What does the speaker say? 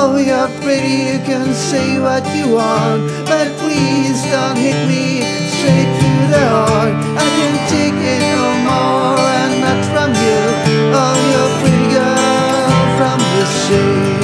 Oh, you're pretty, you can say what you want, but please don't hit me straight to the heart. I can't take it no more, and not from you. Oh, you're pretty girl from the shade.